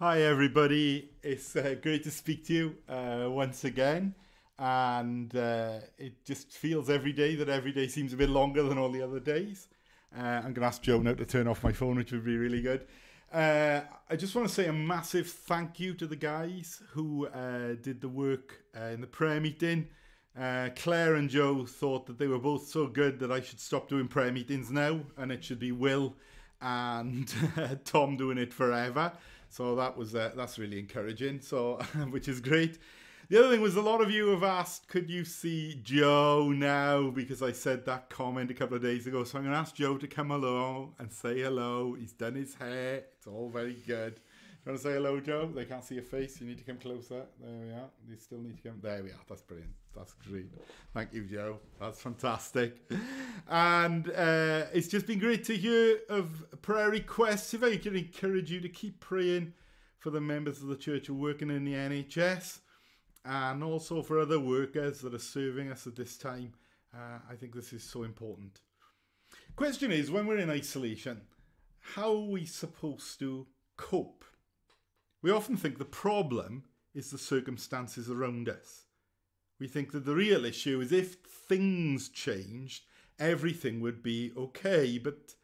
Hi, everybody. It's uh, great to speak to you uh, once again. And uh, it just feels every day that every day seems a bit longer than all the other days. Uh, I'm going to ask Joe now to turn off my phone, which would be really good. Uh, I just want to say a massive thank you to the guys who uh, did the work in the prayer meeting. Claire and Joe thought that they were both so good that I should stop doing prayer meetings now and it should be Will and Tom doing it forever. So that was uh, that's really encouraging. So which is great. The other thing was a lot of you have asked, could you see Joe now? Because I said that comment a couple of days ago. So I'm going to ask Joe to come along and say hello. He's done his hair. It's all very good. Want to say hello, Joe? They can't see your face. You need to come closer. There we are. You still need to come. There we are. That's brilliant. That's great. Thank you, Joe. That's fantastic. And uh, it's just been great to hear of prayer requests. If I can encourage you to keep praying for the members of the church who are working in the NHS and also for other workers that are serving us at this time. Uh, I think this is so important. Question is when we're in isolation, how are we supposed to cope? We often think the problem is the circumstances around us. We think that the real issue is if things changed, everything would be okay. But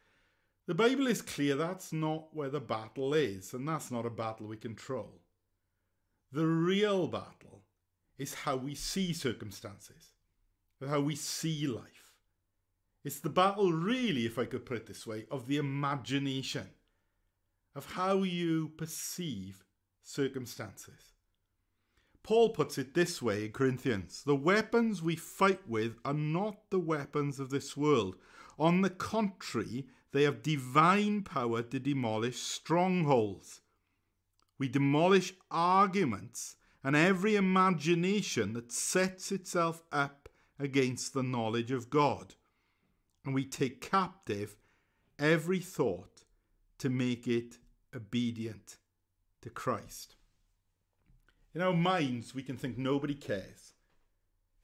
the Bible is clear that's not where the battle is, and that's not a battle we control. The real battle is how we see circumstances, how we see life. It's the battle, really, if I could put it this way, of the imagination, of how you perceive circumstances. Paul puts it this way in Corinthians The weapons we fight with are not the weapons of this world. On the contrary, they have divine power to demolish strongholds. We demolish arguments and every imagination that sets itself up against the knowledge of God. And we take captive every thought to make it obedient to Christ. In our minds, we can think nobody cares.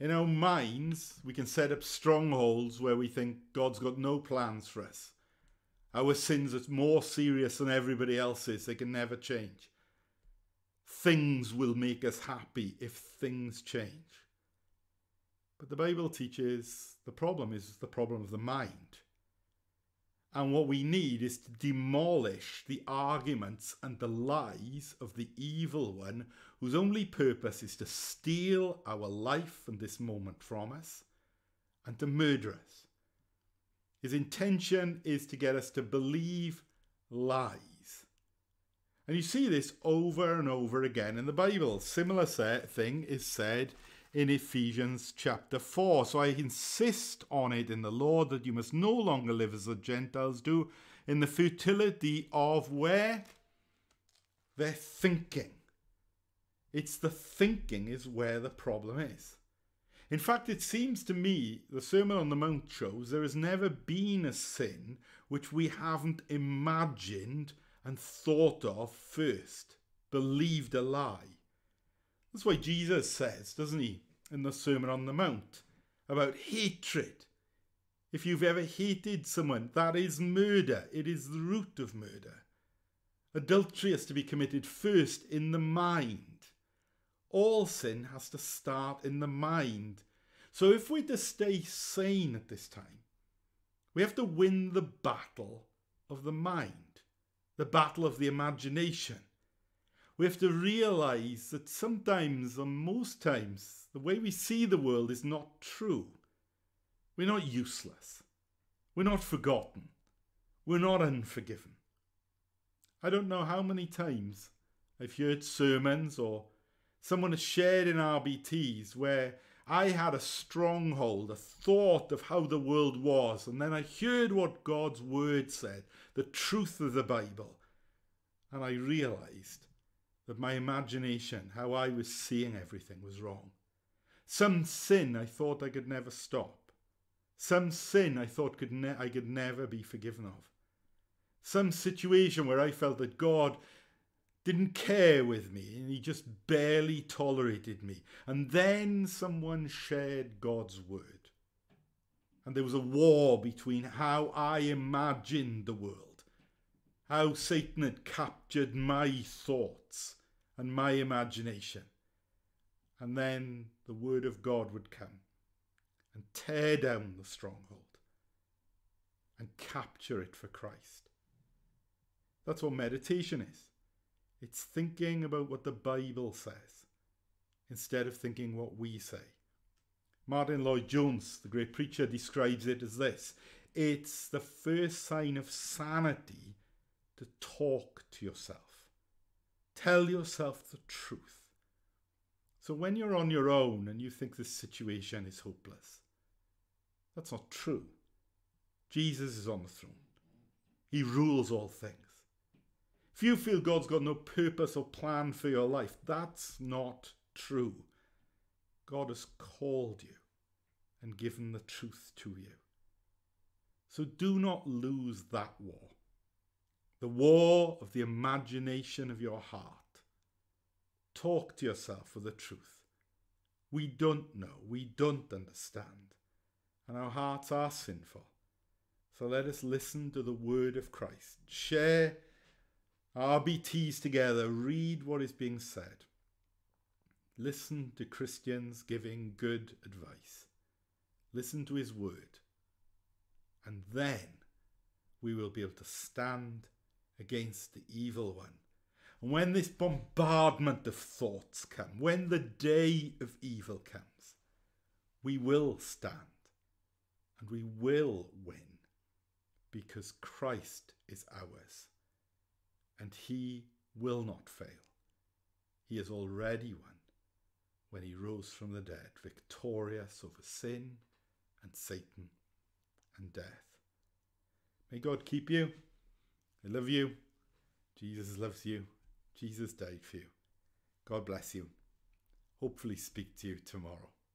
In our minds, we can set up strongholds where we think God's got no plans for us. Our sins are more serious than everybody else's, they can never change. Things will make us happy if things change. But the Bible teaches the problem is the problem of the mind. And what we need is to demolish the arguments and the lies of the evil one, whose only purpose is to steal our life and this moment from us and to murder us. His intention is to get us to believe lies. And you see this over and over again in the Bible. Similar thing is said in Ephesians chapter 4. So I insist on it in the Lord that you must no longer live as the Gentiles do in the futility of where? Their thinking. It's the thinking is where the problem is. In fact, it seems to me the Sermon on the Mount shows there has never been a sin which we haven't imagined and thought of first, believed a lie. That's why Jesus says, doesn't he, in the Sermon on the Mount, about hatred. If you've ever hated someone, that is murder. It is the root of murder. Adultery has to be committed first in the mind. All sin has to start in the mind. So if we're to stay sane at this time, we have to win the battle of the mind, the battle of the imagination we have to realize that sometimes, or most times, the way we see the world is not true. We're not useless. We're not forgotten. We're not unforgiven. I don't know how many times I've heard sermons or someone has shared in RBTs where I had a stronghold, a thought of how the world was, and then I heard what God's word said, the truth of the Bible, and I realized that my imagination, how I was seeing everything, was wrong. Some sin I thought I could never stop. Some sin I thought could I could never be forgiven of. Some situation where I felt that God didn't care with me and he just barely tolerated me. And then someone shared God's word. And there was a war between how I imagined the world how Satan had captured my thoughts and my imagination. And then the word of God would come and tear down the stronghold and capture it for Christ. That's what meditation is. It's thinking about what the Bible says instead of thinking what we say. Martyn Lloyd-Jones, the great preacher, describes it as this it's the first sign of sanity to talk to yourself. Tell yourself the truth. So when you're on your own and you think this situation is hopeless, that's not true. Jesus is on the throne. He rules all things. If you feel God's got no purpose or plan for your life, that's not true. God has called you and given the truth to you. So do not lose that war. The war of the imagination of your heart. Talk to yourself with the truth. We don't know, we don't understand, and our hearts are sinful. So let us listen to the word of Christ. Share RBTs together, read what is being said. Listen to Christians giving good advice. Listen to his word. And then we will be able to stand against the evil one. And when this bombardment of thoughts come, when the day of evil comes, we will stand and we will win because Christ is ours and he will not fail. He has already won when he rose from the dead, victorious over sin and Satan and death. May God keep you. I love you. Jesus loves you. Jesus died for you. God bless you. Hopefully, speak to you tomorrow.